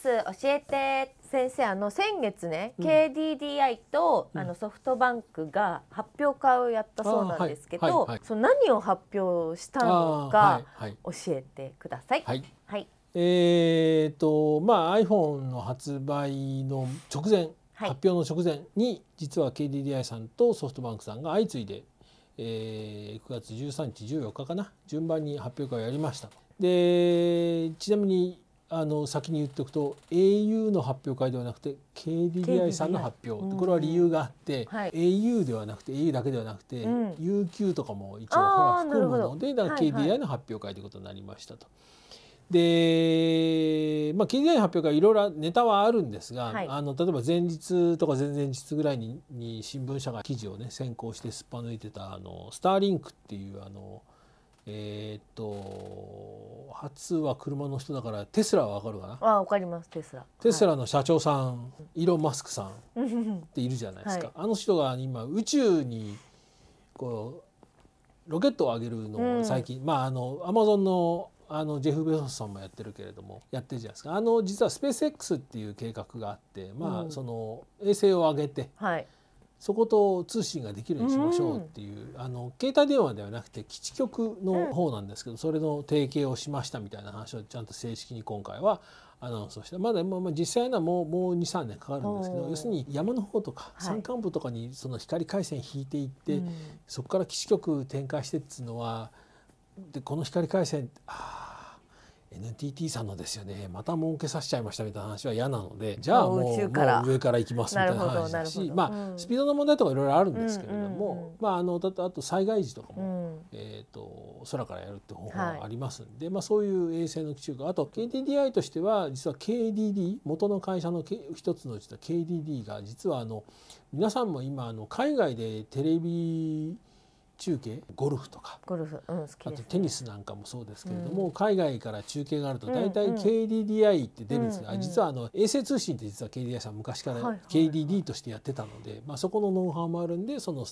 ス教えて先生あの先月ね、うん。KDDI と、うん。あのソフトバンクが発表会をやったそうなんですけど、はいはいはい。その何を発表したのか教えてください。はい。はい。えーとまあ、iPhone の発売の直前、はい。発表の直前に実は KDDI さんとソフトバンクさんが相次いで、えー9月13日14日かな順番に発表会をやりました。でちなみにあの先に言っておくと au の発表会ではなくて KDDI さんの発表、うん。これは理由があって、はい。au ではなくて au だけではなくて、うん。UQ とかも一応ほら含むのでだからはいはい。KDDI の発表会ということになりましたと。で、まあ、KDDI の発表会いろいろネタはあるんですが、はい。あの例えば前日とか前々日ぐらいにに新聞社が記事をね先行してすっぱ抜いてたあのスターリンクっていうあのえーっと初は車の人だからテスラはわかるかな？あわかりますテスラ。テスラの社長さん、イーロン・マスクさんっはいているじゃないですか、はい。あの人が今宇宙にこうロケットを上げるのうん。を最近、まああのアマゾンのあのジェフ・ベゾスさんもやってるけれどもやってるじゃないですか。あの実はスペース X っていう計画があって、まあうん。その衛星を上げてはいそこと通信ができるようにしましょうっていう、あの携帯電話ではなくて基地局の方なんですけど、それの提携をしましたみたいな話をちゃんと正式に今回はアナウンスをしてまだまあまあ実際にはもうもう23年かかるんですけど要するに山の方とかはい。山間部とかにその光回線引いていって、うん。そこから基地局展開してっつうのはでこの光回線あー NTT さんのですよね。また儲けさせちゃいましたみたいな話は嫌なのでじゃあもうもう上から行きますみたいな話だしまあ、うん。スピードの問題とかいろいろあるんですけれども、うんうんうんまああのだとあと災害時とかうも、ん。えー、と空からやるって方法はい。がありますんで、まあ、そういう衛星の基地局あと KDDI としては実は KDD 元の会社のけ一つの実は KDD が実はあの皆さんも今あの海外でテレビ中継？ゴルフとか。ゴルフ。うん好きね。とテニスなんかもそうですけれども、うん。海外から中継があるとうん大体うん。KDDI って出るんですが、うんうん。実はあの衛星通信って実は KDDI さん昔から KDD としてやってたので、まあ、そこのノウハウもあるんでその、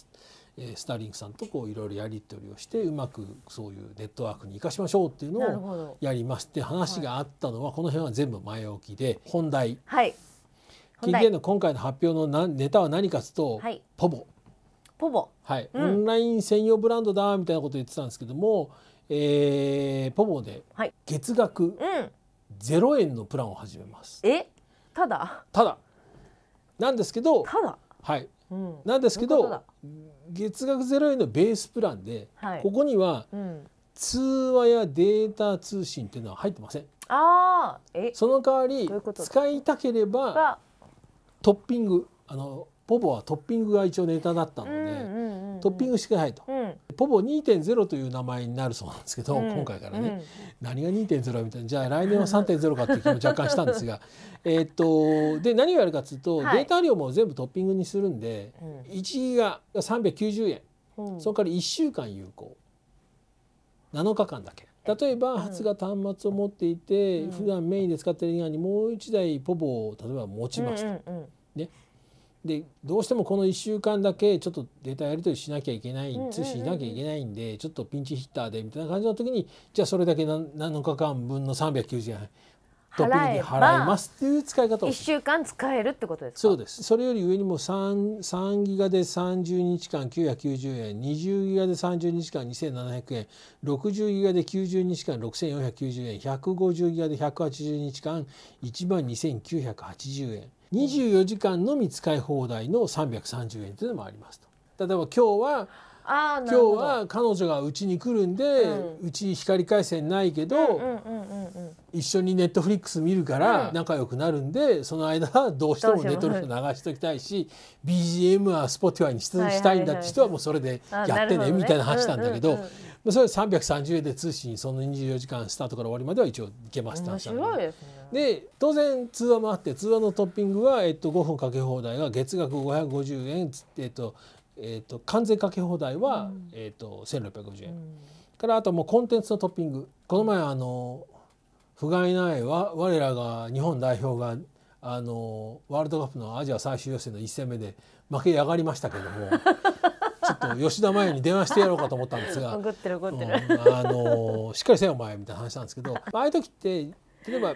えースターリンクさんとこういろいろやり取りをしてうまくそういうネットワークに生かしましょうっていうのを。やりますって話があったのは、この辺は全部前置きで本題。はい。本題。KDDI の今回の発表のなネタは何かというと、はい。ポボ。ポボ。はい、うんオンライン専用ブランドだみたいなこと言ってたんですけども、えー、ポボではい月額うん。0円のプランを始めます。え？ただ？ただなんですけど、ただ？はい、うん。なんですけど月額0円のベースプランで、はいここにはうん。通話やデータ通信っていうのは入ってません。ああえ？その代わり使いたければがトッピングあのポボはトッピングが一応ネタだったので、うんうんうんうん。トッピングしてくださいと。うん。ポボ2.0という名前になるそうなんですけど、うん。今回からね、うん。何が2.0みたいなじゃあ来年は3.0かっていう気も若干したんですが えーっとで何をやるかというと、はい。データ量も全部トッピングにするんでうん。1ギガが390円、うん。その代わり1週間有効。7日間だけ。例えばうん。発芽端末を持っていて、うん。普段メインで使っている以外にもう1台ポボを例えば持ちますと、うんうんうんでどうしてもこの1週間だけちょっとデータやり取りしなきゃいけない、通信しなきゃいけないんでちょっとピンチヒッターでみたいな感じの時にじゃあそれだけ何7日間分の390円トッピングで払いますっていう使い方を一する。週間使えるってことですか？そうです。それより上にも 3, 3ギガで30日間990円20ギガで30日間2700円60ギガで90日間6490円150ギガで180日間1万2980円24時間のみ使い放題の330円というのもありますと。例えば今日は今日は彼女がうちに来るんでううち、光回線ないけど、一緒にネットフリックス見るからうん。仲良くなるんで、その間はどうしてもネットフリックス流しときたいし BGM は Spotify にしたいんだって人はもうそれであやってねね。みたいな話なんだけど、それ330円で通信その24時間スタートから終わりまでは一応いけますって面話なんでで当然通話もあって通話のトッピングは、えっと、5分かけ放題が月額550円つって、えっとえっと、完全かけ放題は、うん。えっと、1650円。うん。からあともうコンテンツのトッピング。この前あの不甲斐ないわ我らが日本代表があのワールドカップのアジア最終予選の1戦目で負け上がりましたけども。ちょっと吉田麻也に電話してやろうかと思ったんですが、怒ってる怒ってる、うんあのしっかりせよお前みたいな話なんですけど、まあああいう時って例えば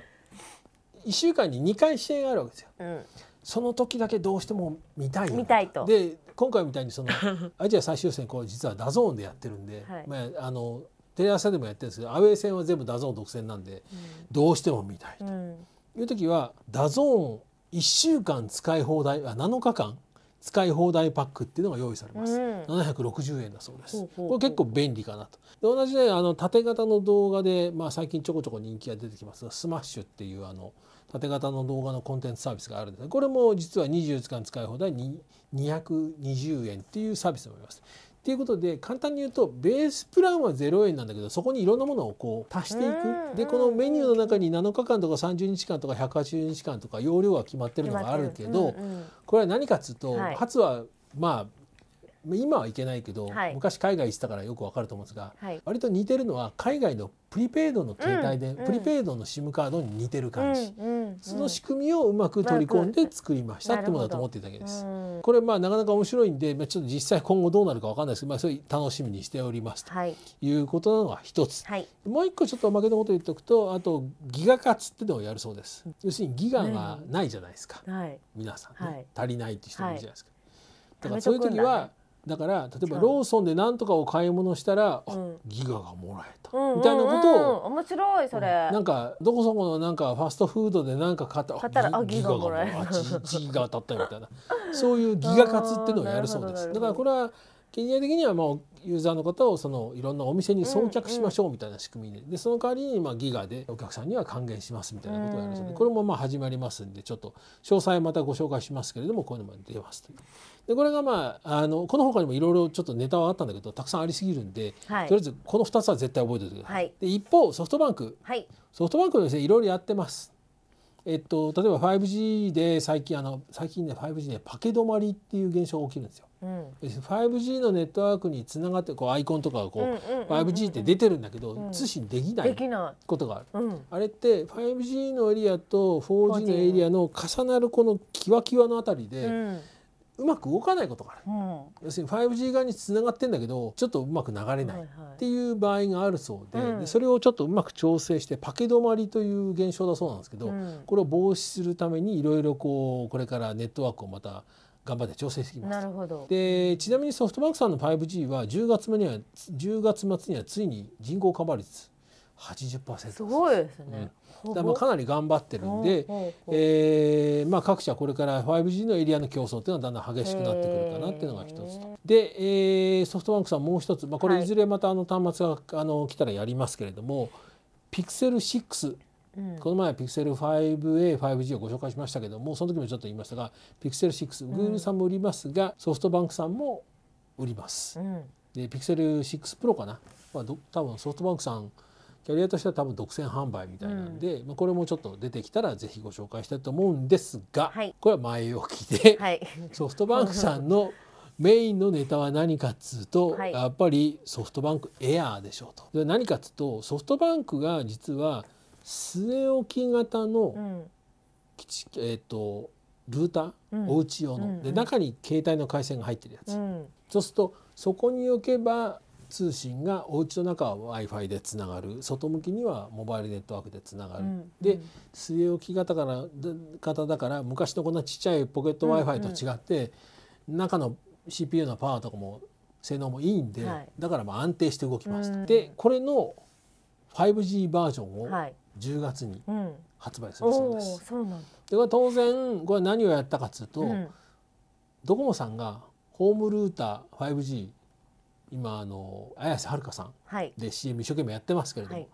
1週間に2回試合があるわけですよ。うん。その時だけどうしても見たい見たいと。で今回みたいにその アジア最終戦こう実は DAZN でやってるんで、はいまあ、あのテレ朝でもやってるんですけどアウェー戦は全部 DAZN 独占なんでどうしても見たいとうんいう時は DAZN 1週間使い放題あ7日間使い放題パックっていうのが用意されます。うん760円だそうです。これ結構便利かなと。で同じねあの縦型の動画で、まあ、最近ちょこちょこ人気が出てきますがスマッシュっていうあの縦型の動画のコンテンツサービスがあるんですがこれも実は24時間使い放題に220円っていうサービスもあります。ということで簡単に言うとベースプランは0円なんだけどそこにいろんなものをこう足していうん。くでこのメニューの中に7日間とか30日間とか180日間とか容量が決まってるのがあるけど、これは何かっつうと、はい。初はまあ今はいけないけど、はい。昔海外行ってたからよくわかると思うんですが、はい。割と似てるのは海外のプリペイドの携帯で、うんうん。プリペイドの SIM カードに似てる感じ、うんうんその仕組みをうまく取り込んで作りましたってものだと思っていただけです。うん。これまあなかなか面白いんで、まあ、ちょっと実際今後どうなるかわかんないですけど、まあ、それ楽しみにしておりますとはい。いうことなのが一つ。はい。もう一個ちょっとおまけのこと言っておくとあとギガ活っていうのをやるそうです。要するにギガがないじゃないですか。はい。皆さん、ねはい。足りないって人もいるじゃないですか。だからそういう時はだから例えばローソンで何とかを買い物したら、あうん。ギガがもらえた、うんみたいなことを、面白いそれ。なんかどこそこのなんかファストフードで何か買った買ったらあギガもらえる。あ1ギガ当たったよみたいな。そういうギガ活っていうのをやるそうです。だからこれは経済的にはもうユーザーの方をそのいろんなお店に送客しましょうみたいな仕組みで,、でその代わりにまあギガでお客さんには還元しますみたいなことをやるそうで、うんこれもまあ始まりますんでちょっと詳細またご紹介しますけれどもこういうのも出ますという。でこれがまああのこの他にもいろいろちょっとネタはあったんだけどたくさんありすぎるんで、はいとりあえずこの2つは絶対覚えておいてください。はいで一方ソフトバンクはいソフトバンクのですねいろいろやってます。えっと例えば 5G で最近あの最近ね 5G ねパケ止まりっていう現象が起きるんですよ。うん。要するに 5G のネットワークにつながってこうアイコンとかがこう、うんうんうんうん。5G って出てるんだけど、うん。通信できないできなことがある。いうん。あれって 5G のエリアと 4G のエリアの重なるこのキワキワのあたりでうまく動かないことがある。うん。要するに 5G 側につながってんだけどちょっとうまく流れない。っていう場合があるそうで,で、うん。それをちょっとうまく調整してパケ止まりという現象だそうなんですけど、うん。これを防止するためにいろいろこうこれからネットワークをまた頑張って調整していきます。なるほど。でちなみにソフトバンクさんの 5G は10月末には10月末にはついに人口カバー率80%す。ごいですね。だからまあかなり頑張ってるんで、えーまあ、各社これから 5G のエリアの競争っていうのはだんだん激しくなってくるかなっていうのが一つと。で、えーソフトバンクさんもう一つ、まあ、これはいいずれまたあの端末があの来たらやりますけれども、ピクセル6うん。この前はピクセル 5A、5G をご紹介しましたけどもその時もちょっと言いましたがピクセル6、グーグルさんも売りますがソフトバンクさんも売ります。うん。でピクセル6プロかな、まあ、ど多分ソフトバンクさんキャリアとしては多分独占販売みたいなんで、まあ、これもちょっと出てきたらぜひご紹介したいと思うんですが、はい。これは前置きで、はい。ソフトバンクさんの メインのネタは何かっつうと、はい。やっぱりソフトバンクエアーでしょうと。で何かっつうとソフトバンクが実は据え置き型のえー、とルーター、うん。お家用の、うんうん。で中に携帯の回線が入ってるやつ、うん。そうするとそこに置けば通信がお家の中は w i f i でつながる。外向きにはモバイルネットワークでつながる、うん。で据え置き型からで型だから昔のこんなちっちゃいポケット w i f i と違って、中の CPU のパワーとかも性能もいいんで、はい。だからまあ安定して動きます。と、うん。でこれの 5G バージョンをはい10月にうん。発売するそうです。そうなんだ。でこれ当然これ何をやったかというと、うん。ドコモさんがホームルーター 5G 今あの綾瀬はるかさんはい。で CM 一生懸命やってますけれども、はい。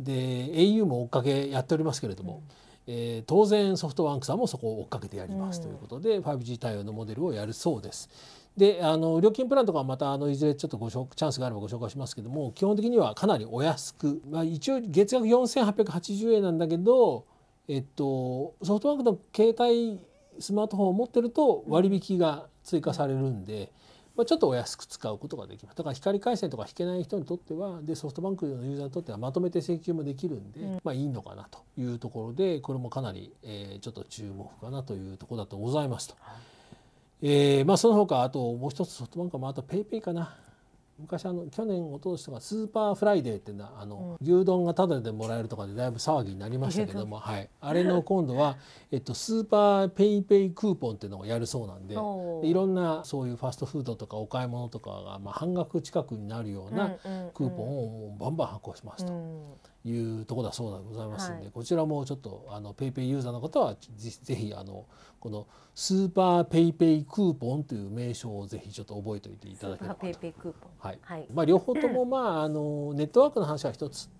で au も追っかけやっておりますけれども、えー当然ソフトバンクさんもそこを追っかけてやりますということで、5G 対応のモデルをやるそうです。であの料金プランとかはまたあのいずれちょっとご紹チャンスがあればご紹介しますけども基本的にはかなりお安く、まあ、一応月額4880円なんだけど、えっと、ソフトバンクの携帯スマートフォンを持ってると割引が追加されるんで、まあ、ちょっとお安く使うことができます。だから光回線とか引けない人にとってはでソフトバンクのユーザーにとってはまとめて請求もできるんで、うん。まあいいのかなというところでこれもかなり、えーちょっと注目かなというところだとございますと。えーまあ、その他あともう一つソフトバンクはまああと PayPay かな昔あの去年おととしとかスーパーフライデーっていうのはあの、牛丼がタダでもらえるとかでだいぶ騒ぎになりましたけども、はい、あれの今度は、えっと、スーパー PayPay クーポンっていうのをやるそうなんでいろんなそういうファストフードとかお買い物とかが、まあ、半額近くになるようなうんうんうん。クーポンをもうバンバン発行しますと。うん。いうところだそうでございますんで、はい。こちらもちょっとあの PayPay ユーザーの方はぜぜひあのこのスーパー PayPay クーポンという名称をぜひちょっと覚えておいていただければ PayPay クーポン。はい。はい。まあ、両方とも、まあ、あのネットワークの話は一つ。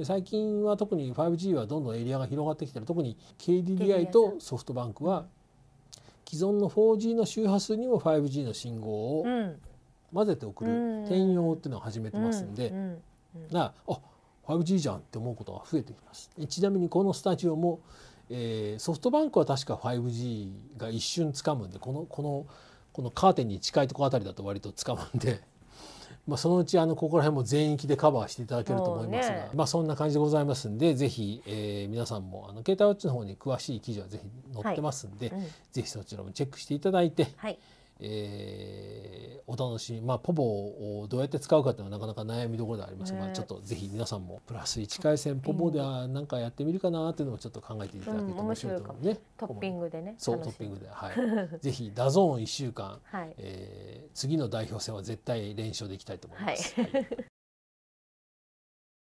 で最近は特に 5G はどんどんエリアが広がってきてる。特に KDDI とソフトバンクは既存の 4G の周波数にも 5G の信号をうん。混ぜて送るうん。転用っていうのを始めてますんで、なあ 5G じゃんって思うことが増えてきます。えちなみにこのスタジオも、えーソフトバンクは確か 5G が一瞬つかむんでこのこのこのカーテンに近いところあたりだと割とつかむんで。まあ、そのうちあのここら辺も全域でカバーしていただけると思いますが、ね。まあそんな感じでございますんでぜひ、えー皆さんもあのケータイ Watch の方に詳しい記事はぜひ載ってますんで、うん。ぜひそちらもチェックしていただいて、はい。えーお楽しみ。まあ povo をどうやって使うかっていうのはなかなか悩みどころではありますが、ねまあ、ちょっとぜひ皆さんもプラス1回線 povo では何かやってみるかなっていうのもちょっと考えていただけると面白いと思うね、トッピングでねそうトッピングではい。ぜひ DAZN 1週間、はい。えー次の代表戦は絶対連勝でいきたいと思います、はい。はい